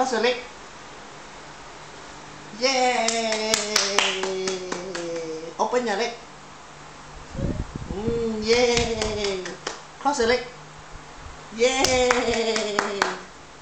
Close your leg. Yay! Open your leg. Mm, yay! Cross your leg. Yay!